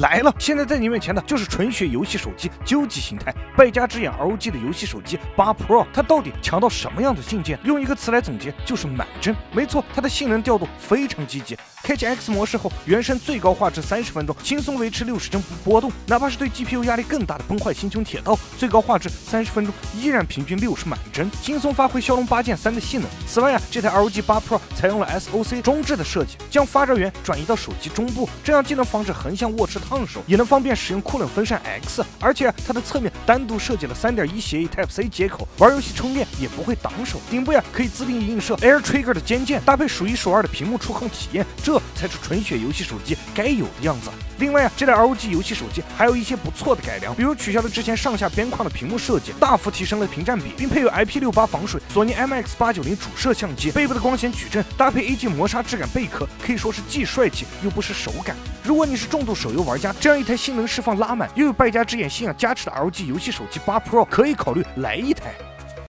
来了，现在在你面前的就是纯血游戏手机究极形态，败家之眼 ROG 的游戏手机八 Pro，它到底强到什么样的境界？用一个词来总结，就是满帧。没错，它的性能调度非常积极。开启 X 模式后，原生最高画质三十分钟，轻松维持六十帧不波动。哪怕是对 GPU 压力更大的崩坏星穹铁道，最高画质三十分钟依然平均六十满帧，轻松发挥骁龙八剑三的性能。此外啊，这台 ROG 八 Pro 采用了 SOC 中置的设计，将发热源转移到手机中部，这样既能防止横向握持烫手，也能方便使用酷冷风扇 X。而且它的侧面单独设计了三点一协议 Type C 接口，玩游戏充电也不会挡手。顶部呀可以自定义映射 Air Trigger 的肩键，搭配数一数二的屏幕触控体验。这这才是纯血游戏手机该有的样子。另外啊，这台 ROG 游戏手机还有一些不错的改良，比如取消了之前上下边框的屏幕设计，大幅提升了屏占比，并配有 IP68 防水、索尼 MX890 主摄像机，背部的光显矩阵搭配 AG 磨砂质感贝壳，可以说是既帅气又不失手感。如果你是重度手游玩家，这样一台性能释放拉满又有败家之眼信仰加持的 ROG 游戏手机8 Pro，可以考虑来一台。